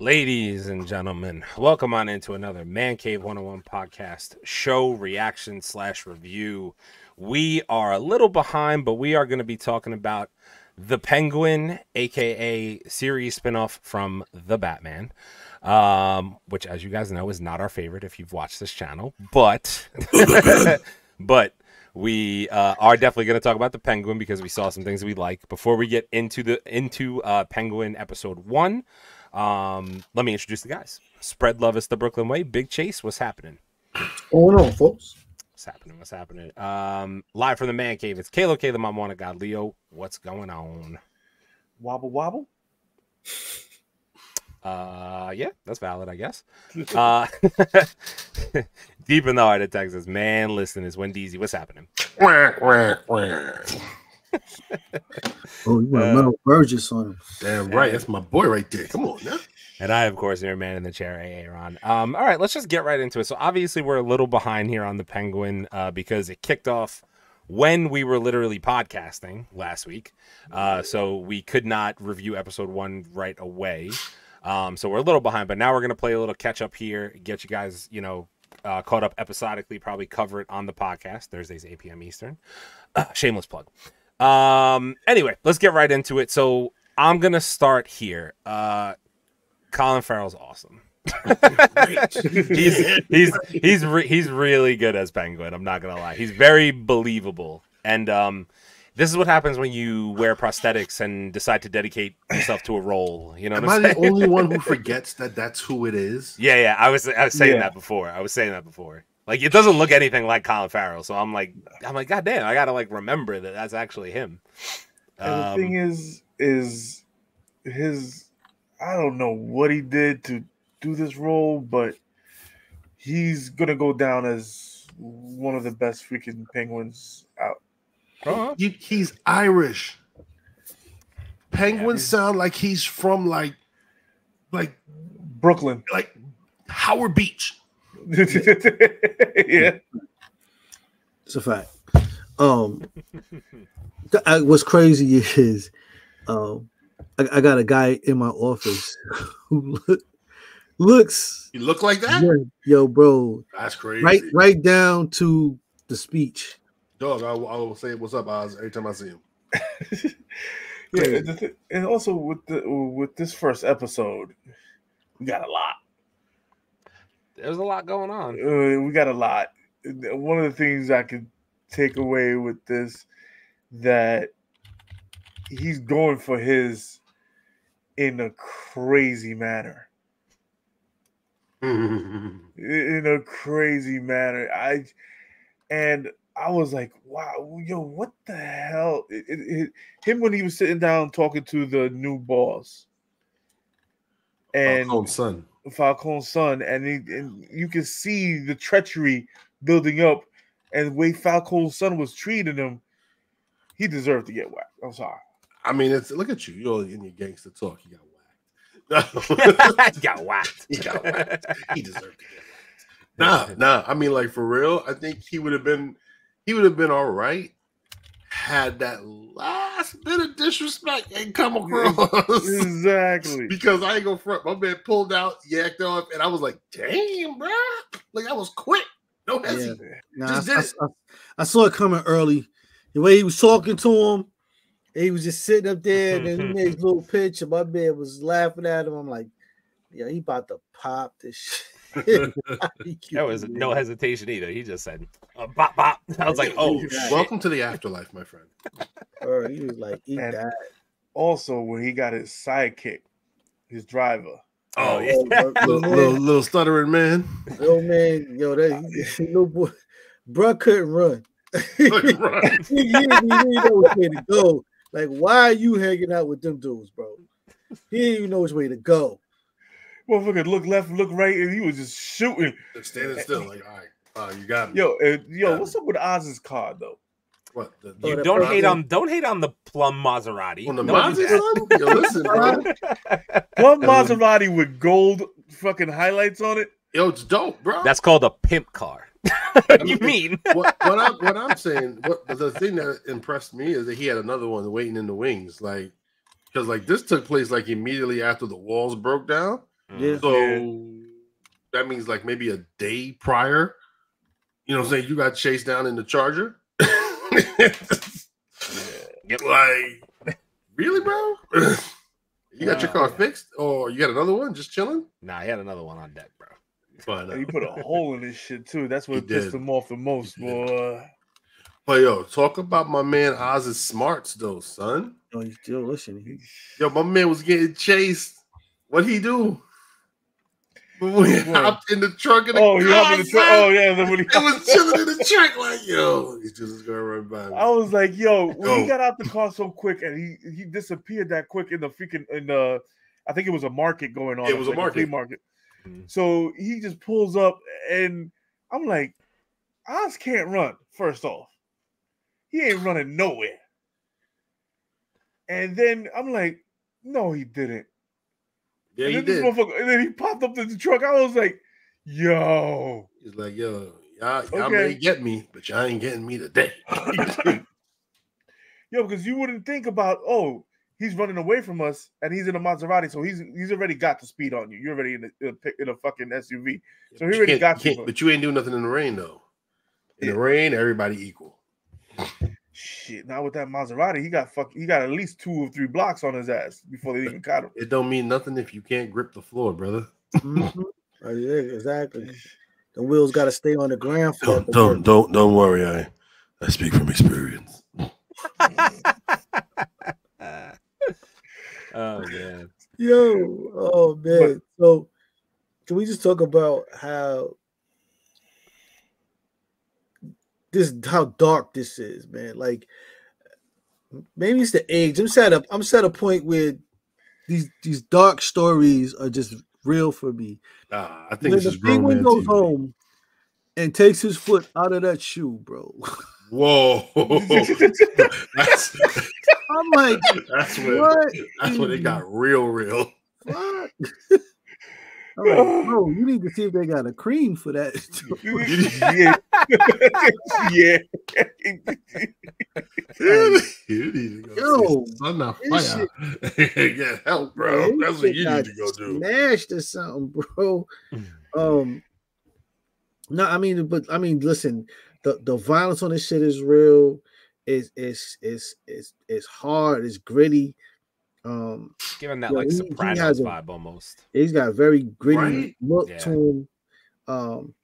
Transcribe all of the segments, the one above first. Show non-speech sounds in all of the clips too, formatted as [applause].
Ladies and gentlemen, welcome on into another Man Cave 101 podcast show reaction slash review. We are a little behind, but we are going to be talking about the Penguin, aka series spinoff from the Batman, um, which, as you guys know, is not our favorite if you've watched this channel, but [laughs] but we uh, are definitely going to talk about the Penguin because we saw some things we like. Before we get into the into uh, Penguin episode one. Um, let me introduce the guys. Spread love is the Brooklyn way. Big Chase, what's happening? going on, folks? What's happening? What's happening? Um, live from the man cave. It's Kalo K, the mom wanna God. Leo, what's going on? Wobble wobble. Uh, yeah, that's valid, I guess. Uh, [laughs] deep in the heart of Texas, man. Listen, is Wendy's. What's happening? Oh, you want Uh, Mel Burgess on him? Damn right, that's my boy right there. Come on now. And I, of course, am your man in the chair, Aaron. Um, all right, let's just get right into it. So obviously, we're a little behind here on the Penguin uh, because it kicked off when we were literally podcasting last week. Uh, so we could not review episode one right away. Um, so we're a little behind, but now we're gonna play a little catch up here, get you guys, you know, uh, caught up episodically. Probably cover it on the podcast Thursdays, 8 p.m. Eastern. [clears throat] shameless plug. Um, anyway, let's get right into it. So I'm gonna start here. Uh, Colin Farrell's awesome. [laughs] he's he's he's re- he's really good as Penguin. I'm not gonna lie. He's very believable, and um, this is what happens when you wear prosthetics and decide to dedicate yourself to a role. You know Am what I I'm the only one who [laughs] forgets that that's who it is? yeah, yeah. I was I was saying Yeah. that before. I was saying that before. Like it doesn't look anything like Colin Farrell, so I'm like I'm like God damn, I gotta like remember that that's actually him. And the Um, thing is, is his I don't know what he did to do this role, but he's gonna go down as one of the best freaking penguins out. uh-huh. He, he's Irish. Penguins Yeah. sound like he's from like, like, Brooklyn. like Howard Beach. [laughs] yeah. It's a fact. Um, th- I, what's crazy is, um, I, I got a guy in my office [laughs] who look, looks, You look like that? yeah, yo, bro, That's crazy. right, right down to the speech. Dog, I, will- I will say what's up, Oz, every time I see him. [laughs] Yeah, and, the thi- and also with the with this first episode, we got a lot. There's a lot going on. Uh, we got a lot. One of the things I could take away with this that he's going for his in a crazy manner. [laughs] In a crazy manner. I and I was like, wow, yo, what the hell? It, it, it- him when he was sitting down talking to the new boss. And Falcone's son. Falcone's son, and, he, and you can see the treachery building up, and the way Falcon's son was treating him, he deserved to get whacked. I'm sorry. I mean, it's look at you. You're in your gangster talk. You got [laughs] whacked. he got whacked. He got whacked. he deserved to get whacked. [laughs] Nah, nah. I mean, like for real, I think he would have been he would have been all right had that last bit of disrespect and come across. [laughs] Exactly. because I ain't gonna front. My man pulled out, yacked off, and I was like, damn, bro. Like I was quick. No Yeah. Nah, Just I, did it. I- I saw it coming early. The way he was talking to him, he was just sitting up there, and then he made his [laughs] little pitch, and my man was laughing at him. I'm like, yeah, he about to pop this shit. There was no hesitation either. He just said, uh, "Bop bop." [laughs] I was like, "Oh, Welcome to the afterlife, my friend. Bro, he was like, eat And- that. Also, when he got his sidekick, his driver. Oh, Oh, yeah. bro, [laughs] Little, little, little stuttering man. yo, man, yo, that [laughs] little boy, bro couldn't run. he, Couldn't run. he, he didn't know which way to go. Like, why are you hanging out with them dudes, bro? He didn't even know which way to go. Motherfucker look left, look right, and he was just shooting. Just standing still, like, all right, uh, you got me. Yo, and, yo, what's up with Oz's car though? what? The, You that don't hate on don't hate on the plum Maserati. on the Don't do Mazda, that. son? Yo, listen, [laughs] bro. One Yeah. Maserati with gold fucking highlights on it. Yo, it's dope, bro. That's called a pimp car. [laughs] you mean? what, what I'm what I'm saying. What the thing that impressed me is that he had another one waiting in the wings, like because like this took place like immediately after the walls broke down. Yeah. So that means like maybe a day prior. You know what I'm saying? You got chased down in the charger. Yep. Like, really, bro? you got your Wow. car fixed, or you got another one just chilling? Nah, he had another one on deck, bro. Fine. And he uh, put a hole in his shit too. That's what pissed did. him off the most, He did. boy. But yo, talk about my man Oz's smarts though, son. Oh, he's still listening. Yo, my man was getting chased. What'd he do? When he hopped in the trunk of the Oh, he car, hopped in the truck. Oh yeah, then when he it was chilling in the [laughs] trunk like, yo, he's just gonna run by me. I was like, yo, when Yo. he got out the car so quick and he he disappeared that quick in the freaking in the I think it was a market going on. It was a like flea market. market. Mhm. So he just pulls up and I'm like, Oz can't run, first off. He ain't running nowhere. And then I'm like, no, he didn't. Yeah, and he then this did. motherfucker, and then he popped up to the truck. I was like, yo. He's like, yo, y'all, y'all Okay. may get me, but y'all ain't getting me today. [laughs] [laughs] Yo, because you wouldn't think about, oh, he's running away from us and he's in a Maserati, so he's he's already got the speed on you. You're already in a, in a, in a fucking SUV. So he you already got you, can't- But you ain't doing nothing in the rain though. In the rain, everybody equal. Shit, now with that Maserati, he got fuck, he got at least two or three blocks on his ass before they even caught him. It don't mean nothing if you can't grip the floor, brother. Mhm. Oh, yeah, exactly. The wheels got to stay on the ground. For that Don't work. don't don't don't worry. I I speak from experience. [laughs] oh man. Yo, oh man. So, can we just talk about how this how dark this is, man? Like, maybe it's the age. I'm set up. I'm set a point where these these dark stories are just real for me. Nah, I think When the penguin goes TV. home and takes his foot out of that shoe, bro. Whoa, [laughs] that's I'm like, that's when what? that's when it got real, real. What? I'm like, bro, you need to see if they got a cream for that. yeah, [laughs] yeah. [laughs] you need to go Yo, see sun on fire. [laughs] Get help, bro. His That's what you need to go do. Smashed or something, bro. Um, no, I mean, but I mean, listen, the the violence on this shit is real. It's it's it's it's it's hard. It's gritty. Um, Given that Yeah, like he- he Sopranos has a- vibe almost. he's got a very gritty Right? look Yeah. to him. Um,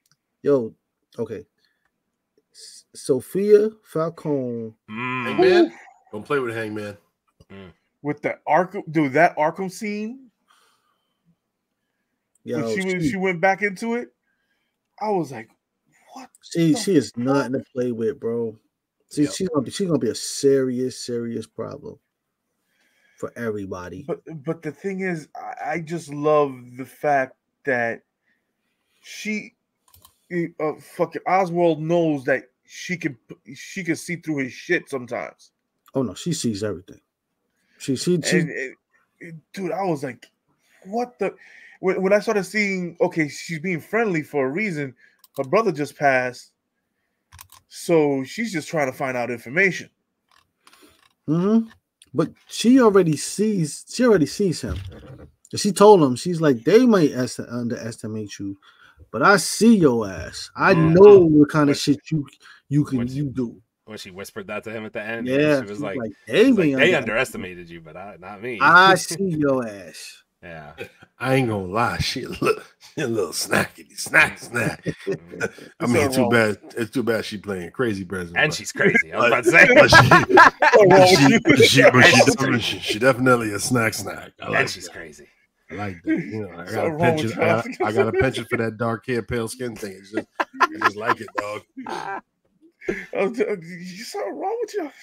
yo, okay. S- Sofia Falcone. Mm. Hangman, don't play with Hangman. With the Arkham, dude, that Arkham scene Yeah, she, she, she went back into it, I was like, what? she, she is nothing to play with, bro. See, Yep. she's gonna be she's gonna be a serious, serious problem for everybody. But but the thing is, I, I just love the fact that she, eh, uh, fucking Oswald knows that she can she can see through his shit sometimes. Oh no, she sees everything. She she she And it- it- dude, I was like, what the? When, when I started seeing, okay, she's being friendly for a reason. Her brother just passed, so she's just trying to find out information. Mhm. But she already sees she already sees him. And She told him, she's like, they might est- underestimate you, but I see your ass. I Mhm. know what kind of shit you you can she- you do. When she whispered that to him at the end, Yeah, she was she's like, they, like, they underestimated you, but I, not me. I [laughs] see your ass. Yeah. [laughs] I ain't gonna lie, she a little, she a little snackety, snack, snack. [laughs] I mean, Something too wrong. bad. It's too bad she playing crazy president. And but- she's crazy. I was but- about to [laughs] say. but she, but she, she, but she, she's definitely, she, she definitely a snack snack. I like and she's that. crazy. I like that. You know, I got Something a wrong penchant. I. I got a penchant for that dark hair, pale skin thing. It's just, I just like it, dog. I was- uh, You something wrong with you? [laughs]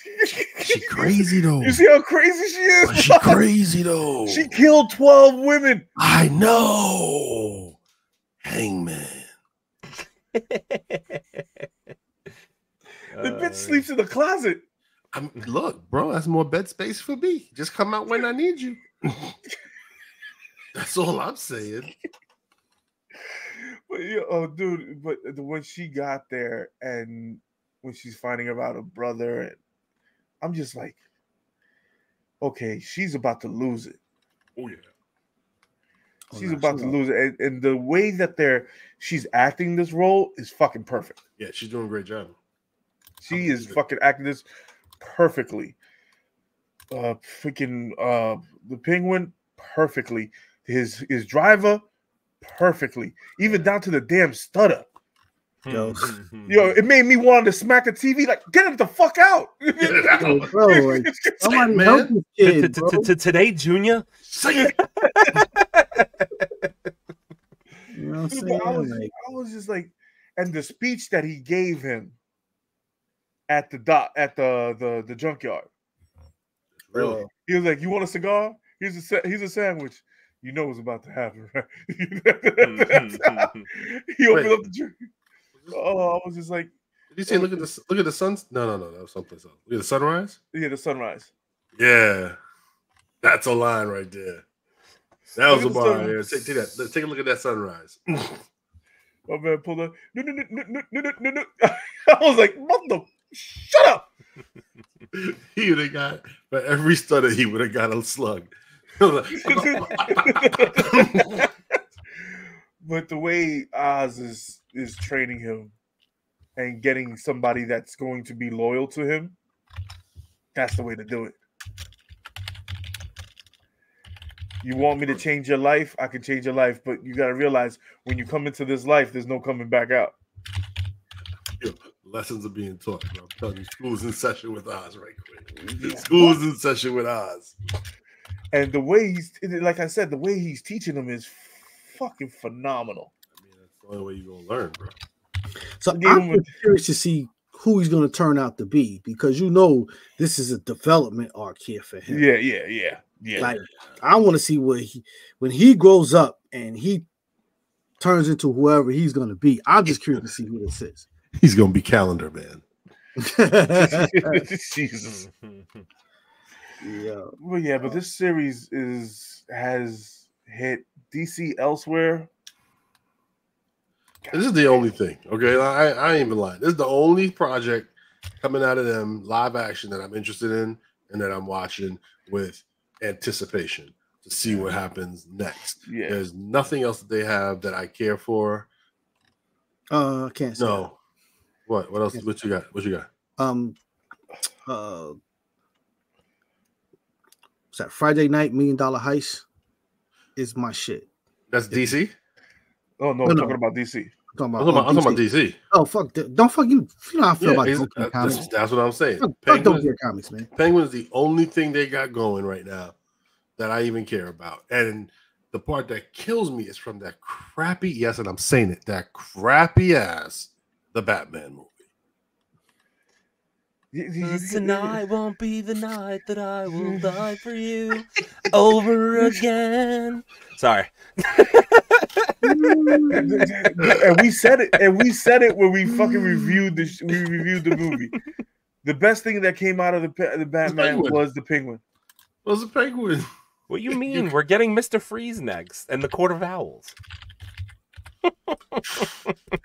She crazy though. You see how crazy she is? But she [laughs] crazy though. She killed twelve women. I know. Hangman. The Uh, bitch sleeps in the closet. I'm look, bro. That's more bed space for me. Just come out when I need you. that's all I'm saying. But yeah, oh, dude, but the when she got there and when she's finding about her brother, and I'm just like, okay, she's about to lose it. Oh yeah. Oh, She's no, about she to lose it, and, and the way that they're she's acting this role is fucking perfect. Yeah, she's doing a great job. She I'm is with it. fucking acting this perfectly. Uh, freaking uh, the penguin perfectly. His his driver perfectly, even down to the damn stutter. Yo. Mm-hmm, [laughs] mm-hmm, Yo, mm-hmm. it made me want to smack the TV like, get him the fuck out. [laughs] Yo, bro, like, somebody man. help this kid, bro. t- t- Today, Junior. [laughs] You know what I'm But I was. Like, I was just like, and the speech that he gave him at the dot at the the the junkyard. Really? He was like, "You want a cigar? Here's a sa- here's a sandwich. You know what's about to happen, right?" he opened Wait. up the drink oh, I was just like, did you say look at the look at the sun? No, no, no, that was someplace else. Look at the sunrise. Yeah, the sunrise. Yeah, that's a line right there. That was a bar. Take, take that. Take a look at that sunrise. [laughs] Oh man pull up. No, no, no, no, no, no, no, no. [laughs] I was like, what the? Shut up. [laughs] he would have got for every stutter. He would have got a slug. but the way Oz is is training him and getting somebody that's going to be loyal to him, that's the way to do it. You want me to change your life? I can change your life, but you got to realize when you come into this life, there's no coming back out. Yo, lessons are being taught. Bro. I'm telling you, school's in session with Oz right quick. School's in session with Oz. And the way he's, like I said, the way he's teaching them is fucking phenomenal. I mean, that's the only way you're gonna learn, bro. so I'm him a- just curious to see who he's going to turn out to be because you know this is a development arc here for him. Yeah, yeah, yeah, yeah. Like I want to see what he when he grows up and he turns into whoever he's going to be. I'm just curious to see who this is. He's gonna be calendar man. [laughs] Jesus. yeah. Well, yeah, but this series is has hit DC Elseworlds. This is the only thing. Okay, I, I ain't even lying. This is the only project coming out of them live action that I'm interested in and that I'm watching with anticipation to see what happens next. Yeah, There's nothing else that they have that I care for. Uh, I can't say. No. What? What else? What you got? What you got? Um. Uh. What's that? Friday night million dollar heist is my shit. That's DC. Oh no, No, I'm no. talking about DC. I'm talking I'm about, talking about, I'm uh, talking about DC. DC. Oh fuck! th- Don't fuck you. You know how I feel Yeah, about he's- Don't Comics. that's, that's what I'm saying. Fuck, fuck Don't Penguin, Care Comics, man. Penguin's the only thing they got going right now that I even care about. And the part that kills me is from that crappy, yes, and I'm saying it, that crappy ass, the Batman movie. Tonight won't be the night that I will die for you [laughs] over again. Sorry. [laughs] and we said it, and we said it when we fucking reviewed the we reviewed the movie. The best thing that came out of the the Batman Penguin. was the Penguin. Was the penguin? What [laughs] you mean? We're getting Mr. Freeze next and the Court of Owls.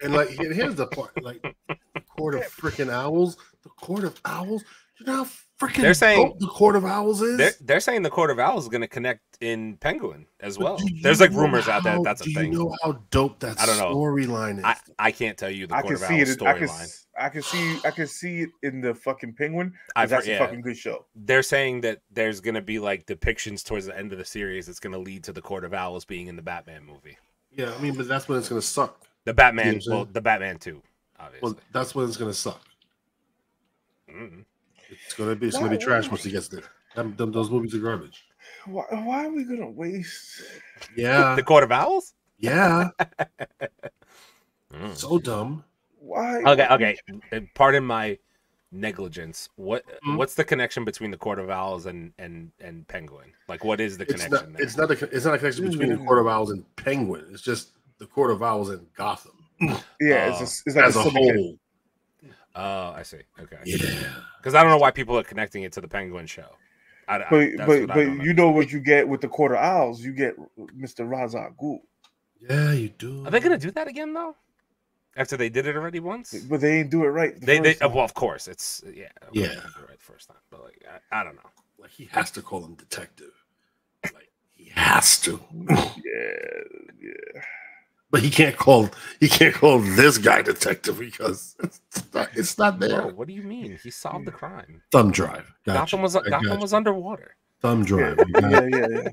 And like, here's the part: like, the Court of freaking Owls, the Court of Owls. You know how freaking They're saying- the Court of Owls is. They're, they're saying the Court of Owls is going to connect in Penguin as But well. There's like know rumors out there that that's a do thing. You know how dope that I don't know. storyline is. I, I can't tell you the I Court can of see Owls it. I can. storyline. s- I can see. I can see it in the fucking penguin. I've That's heard- a fucking good show. They're saying that there's going to be like depictions towards the end of the series that's going to lead to the Court of Owls being in the Batman movie. yeah, I mean, but that's when it's gonna suck. The Batman, You know well, the Batman too, obviously. Well, that's when it's gonna suck. Mm. It's gonna be. It's gonna be trash once he gets there. Them, them, those movies are garbage. Why, why are we gonna waste? Yeah, the Court of Owls. yeah. [laughs] Mm. So dumb. Why? Okay, okay. Pardon my negligence. What Mhm. what's the connection between the Court of Owls and and and Penguin? Like, what is the It's connection not. there? It's not. A, it's not a connection between the Court of Owls and Penguin. It's just the Court of Owls and Gotham Yeah, it's, Uh, just, it's like as a, a syndicate. whole. Oh, I see. Okay. Yeah. Because I don't know why people are connecting it to the Penguin show. I, I- But that's but what I but you know what you get with the Court of Owls? You get Mr. Ra's al Ghul. Yeah, you do. Are they gonna do that again though? After they did it already once? But they ain't do it right. the They, they time. Uh, well, of course, it's yeah, Yeah. they it right the first time, but like I, I don't know. like he has to call him detective. Like he He has to. [laughs] Yeah, yeah. But he can't call he can't call this guy detective because it's not, it's not there. Bro, what do you mean? He solved the crime. Thumb drive. Gotcha. Gotham was I Gotham got was underwater. thumb drive. [laughs] Yeah, yeah, yeah.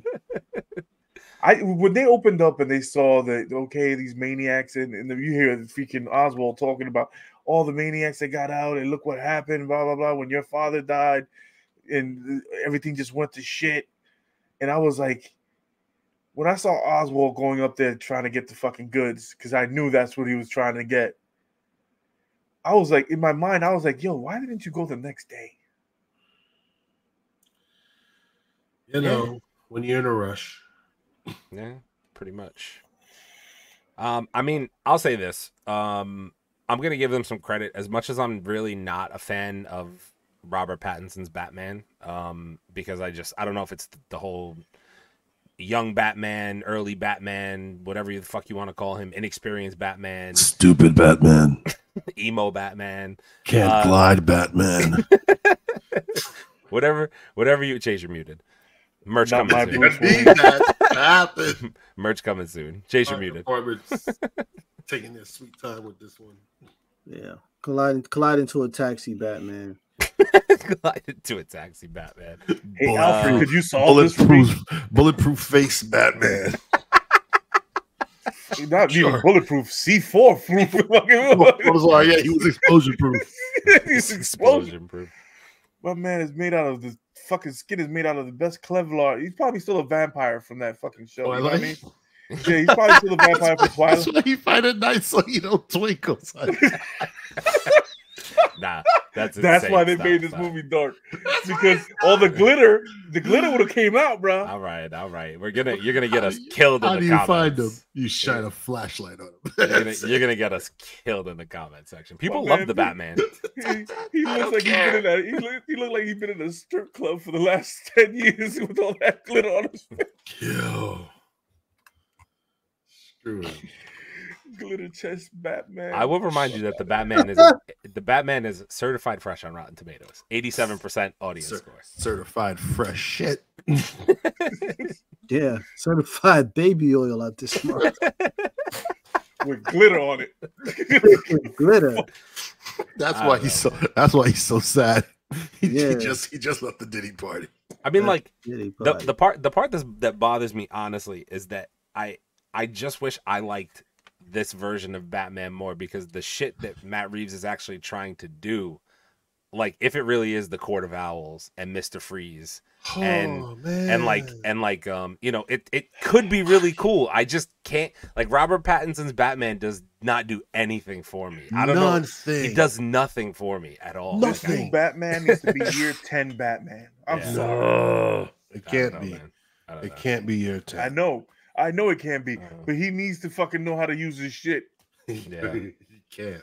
I when they opened up and they saw that okay, these maniacs and, and you hear freaking Oswald talking about all the maniacs that got out and look what happened, blah blah blah. When your father died, and everything just went to shit, and I was like, when I saw Oswald going up there trying to get the fucking goods, because I knew that's what he was trying to get. I was like, in my mind, I was like, yo, why didn't you go the next day? You know, when you're in a rush. Yeah, pretty much. Um, I mean, I'll say this. Um, I'm gonna give them some credit as much as I'm really not a fan of Robert Pattinson's Batman. Um, because I just I don't know if it's the whole young Batman, early Batman, whatever the fuck you want to call him, inexperienced Batman, Stupid Batman. [laughs] emo Batman, Can't Uh, glide Batman. [laughs] whatever, whatever you chase, you're muted. Merch Not coming soon. I that. [laughs] Merch coming soon. Chase, you're muted. taking their sweet time with this one. Yeah, collide collide into a taxi, Batman. [laughs] Glided to a taxi, Batman. Hey Bullet- Alfred, could you solve this for me? bulletproof, bulletproof face Batman. Not even Sure. bulletproof, C4 proof. I was like, yeah, he was explosion proof. [laughs] He's explosion. Explosion proof. My man is made out of the fucking skin is made out of the best Kevlar. He's probably still a vampire from that fucking show. Oh, I you know what I mean? Oh, yeah, he's probably still a [laughs] vampire from That's Twilight. why he find it nice so he don't twinkle. son. [laughs] Nah, that's That's why they Stop, made this stop. movie dark [laughs] because all the glitter, the glitter would have came out, bro. All right, all right. We're gonna you're gonna get us do you- killed in How the do you comments. find them? You shine a flashlight on them. You're gonna, [laughs] you're gonna get us killed in the comment section. People My love man, the Batman. He, he looks don't like he's care. been in a he look, he look like he's been in a strip club for the last ten years with all that glitter on his Kill. Screw him. Glitter chest Batman. I will remind you that the Batman is [laughs] the Batman is certified fresh on Rotten Tomatoes. 87% audience Cer- score. certified fresh shit. [laughs] Yeah, certified baby oil out this month. [laughs] with glitter on it. Glitter. That's I why don't he's so. That's why he's so sad. He, he just he just left the Diddy party. I mean, like the the part the part that's, that bothers me honestly is that I I just wish I liked this version of Batman more because the shit that Matt Reeves is actually trying to do, like if it really is the Court of Owls and Mister Freeze And- oh, man. and like and like um you know it it could be really cool. I just can't like Robert Pattinson's Batman does not do anything for me. I don't know. Nothing. He does nothing for me at all. This Like, Batman needs to be year [laughs] ten Batman. I'm Yeah. sorry. No, it can't know, be. man. I don't It know. can't be your I know, I know it can't be, Uh, but he needs to fucking know how to use his shit. [laughs] Yeah. [laughs] he can't.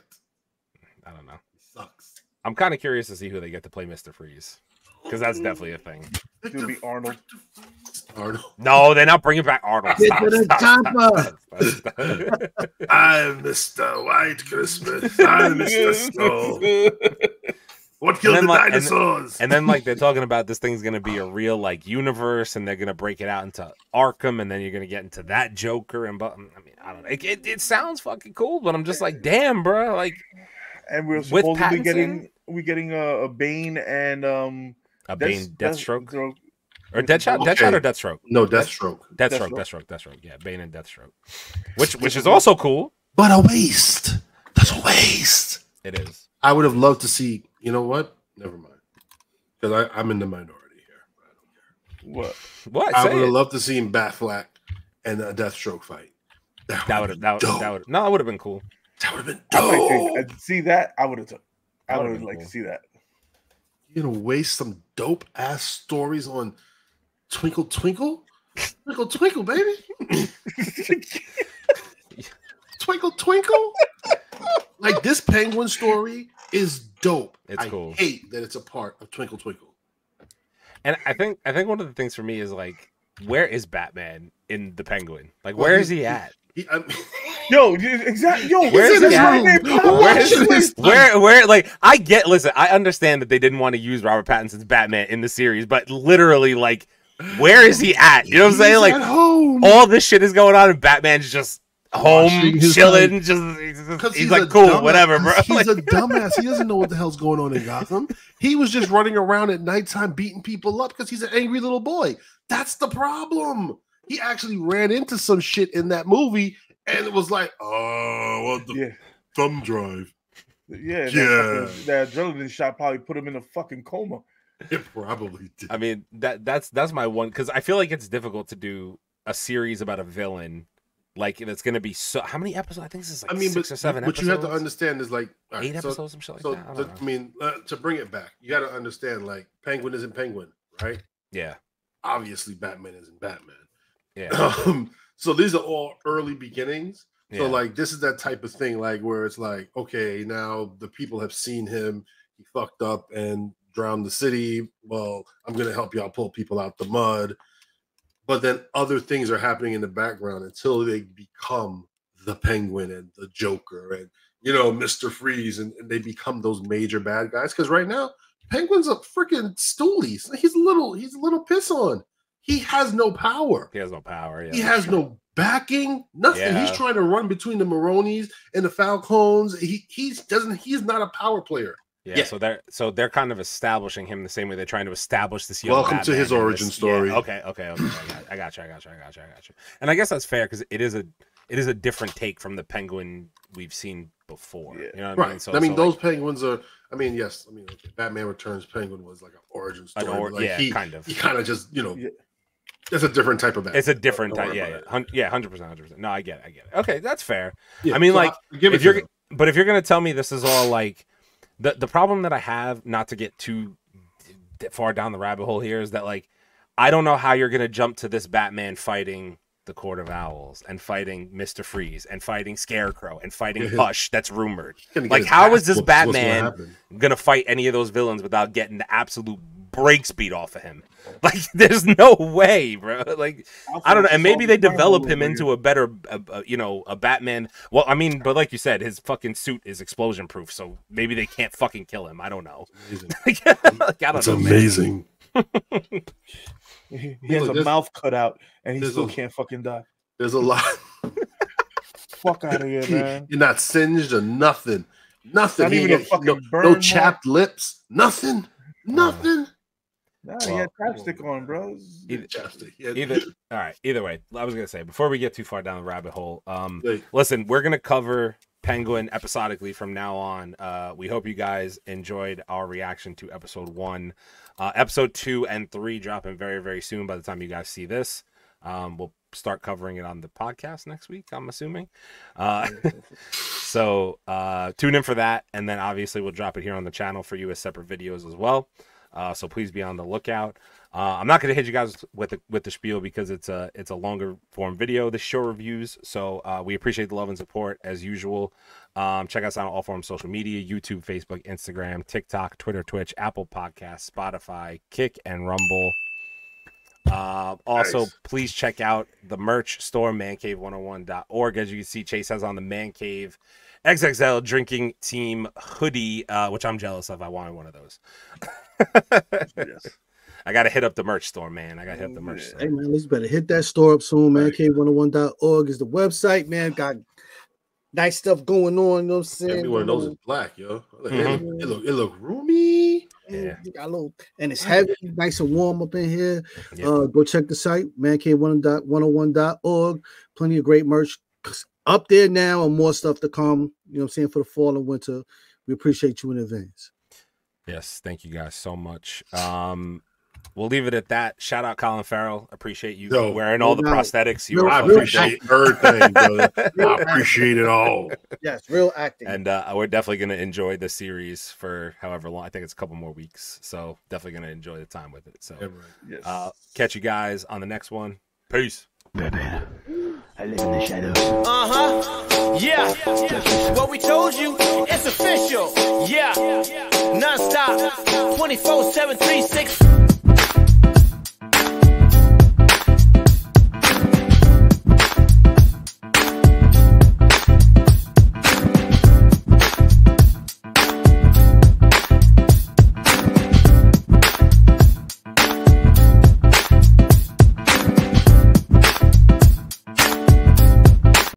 I don't know. He sucks. I'm kind of curious to see who they get to play Mister Freeze because that's definitely a thing. It's gonna be Arnold. Arnold. No, they're not bringing back Arnold. Get Stop, to the stop, stop, stop, stop. [laughs] I'm Mr. White Christmas. I'm Mr. Snow. What killed then, the like- and then- dinosaurs? And then like they're talking about this thing's gonna be a real like universe, and they're gonna break it out into Arkham, and then you're gonna get into that Joker, and but I mean I don't know. It, it, it sounds fucking cool, but I'm just like, damn, bro. Like and we're With supposedly Pattinson? getting we getting a, a Bane and um a Death- Bane, Deathstroke, Deathstroke. or Deadshot, Okay. Deadshot or Deathstroke, no, Deathstroke. Deathstroke, Deathstroke. Deathstroke, Deathstroke. Yeah, Bane and Deathstroke, which which is also cool. But a waste. That's a waste. It is. I would have loved to see. You know what? Never mind. Because I'm in the minority here. I don't care. What? What? I would have loved to see him Batfleck and a Deathstroke fight. That would have that would dope. that would no, it would have been cool. That would have been dope. uh, see that I would have. I would been like cool. to see that. You're gonna waste some dope ass stories on Twinkle Twinkle? Twinkle Twinkle, baby. [laughs] Twinkle Twinkle. Like this penguin story is dope. It's I cool. hate that it's a part of Twinkle Twinkle. And I think I think one of the things for me is like, where is Batman in the Penguin? Like, Well, where he- is he at? He, I, [laughs] Yo, exactly. Yo, Where's where's he this at? Where's this. Where where like I get listen, I understand that they didn't want to use Robert Pattinson's Batman in the series, but literally like Where is he at? You know what I'm saying? Like at home. all this shit is going on, and Batman's just home Washing his chilling. Just he's, just- 'Cause he's like, cool, dumbass- whatever, bro. He's Like, a [laughs] dumbass. He doesn't know what the hell's going on in Gotham. He was just running around at nighttime beating people up because he's an angry little boy. That's the problem. He actually ran into some shit in that movie, and it was like, oh, well, the Yeah, thumb drive. yeah, that, Yeah. fucking- that adrenaline shot probably put him in a fucking coma. It probably did. I mean that that's that's my one because I feel like it's difficult to do a series about a villain like it's going to be so. How many episodes? I think this is like I mean, six but or seven. what you have to understand is like right, eight so- episodes, some shit like So, that. I, I mean, uh, to bring it back, you got to understand like Penguin isn't Penguin, right? yeah, Obviously, Batman isn't Batman. yeah, Um, so these are all early beginnings. So yeah. like this is that type of thing, like where it's like, okay, now the people have seen him, he fucked up and drowned the city. Well, I'm gonna help y'all pull people out the mud. But then other things are happening in the background until they become the penguin and the Joker and you know Mr. Freeze and, and they become those major bad guys. Because right now, Penguin's a freaking stoolies. He's a little, he's a little piss on. He has no power. he has no power. Yeah, He has no backing, nothing. Yeah. He's trying to run between the Maronis and the Falcons. He he's doesn't he's not a power player. Yeah, Yeah. so they're so they're kind of establishing him the same way they're trying to establish this young. Welcome to his origin this- story. Yeah, okay, okay, okay. I got, you. I got you. I got you. I got you. And I guess that's fair because it is a it is a different take from the Penguin we've seen before. Yeah. You know what I mean? So, I mean, so, those like, penguins are. I mean, yes. I mean, okay, Batman Returns Penguin was like an origin an story. or- like, yeah, he, kind of. he kind of just you know, Yeah. it's a different type of Batman. It's a different type. Yeah, yeah, yeah, hundred percent, hundred percent. No, I get it. I get it. Okay, that's fair. Yeah, I mean, so like, give if to you're, them. but if you're gonna tell me this is all like, the the problem that I have, not to get too d- far down the rabbit hole here, is that like, I don't know how you're gonna jump to this Batman fighting the Court of Owls and fighting Mister Freeze and fighting Scarecrow and fighting Hush. That's rumored. Like, how is this what's gonna Batman- Gonna fight any of those villains without getting the absolute breaks beat off of him? [laughs] Like, there's no way, bro. Like, I don't know, and maybe they develop him into a better, uh, uh, you know, a Batman. Well, I mean, but like you said, his fucking suit is explosion proof, so maybe they can't fucking kill him. I don't know. Amazing. [laughs] like, [laughs] I don't It's know. amazing. He he has Look, a mouth cut out and he still a- can't fucking die. There's a lot. Fuck out of here, man. You're not singed or nothing. Nothing. Not even a fucking no, burn no chapped lips. Nothing. Nothing. Nah, he had Well, chapstick on, bro. Either-. Yeah. Either, all right. Either way, I was gonna say before we get too far down the rabbit hole, um, listen, we're gonna cover Penguin episodically from now on. Uh, we hope you guys enjoyed our reaction to episode one. Uh, episode two and three dropping very, very soon. By the time you guys see this, um, we'll start covering it on the podcast next week. I'm assuming. Uh, [laughs] so uh, tune in for that, and then obviously we'll drop it here on the channel for you as separate videos as well. Uh, so please be on the lookout. Uh, I'm not going to hit you guys with the with the spiel because it's a it's a longer form video. The show reviews, so uh, we appreciate the love and support as usual. Um, check us out on all forms of social media: YouTube, Facebook, Instagram, TikTok, Twitter, Twitch, Apple Podcasts, Spotify, Kick, and Rumble. Uh, also, Nice. please check out the merch store, mancave101.org. As you can see, Chase has on the Man Cave XXL drinking team hoodie, uh, which I'm jealous of. I wanted one of those. Yes. [laughs] I got to hit up the merch store, man. I got to hit up the merch Yeah. store. Hey man, let's better hit that store up soon, man. K101.org is the website, man. Got nice stuff going on, you know what I'm saying? Every one of those is black, yo. It, Mhm. look, it look it look roomy. Yeah. Got a little, and it's heavy, nice and warm up in here. Yeah. Uh, go check the site, mancave101.org. Plenty of great merch up there now, and more stuff to come. You know what I'm saying for the fall and winter. We appreciate you in advance. Yes, thank you guys so much. Um, we'll leave it at that. Shout out Colin Farrell. Appreciate you Yo, wearing all the no prosthetics. You No were I appreciate everything, brother. [laughs] I appreciate it all. Yes, real acting. and uh, we're definitely going to enjoy the series for however long. I think it's a couple more weeks, so definitely going to enjoy the time with it. So, Everything. Yes. uh, catch you guys on the next one. Peace. Batman. I live in the shadows. Uh huh. Yeah. What we told you, it's official. Yeah. Non stop. 24 7 365.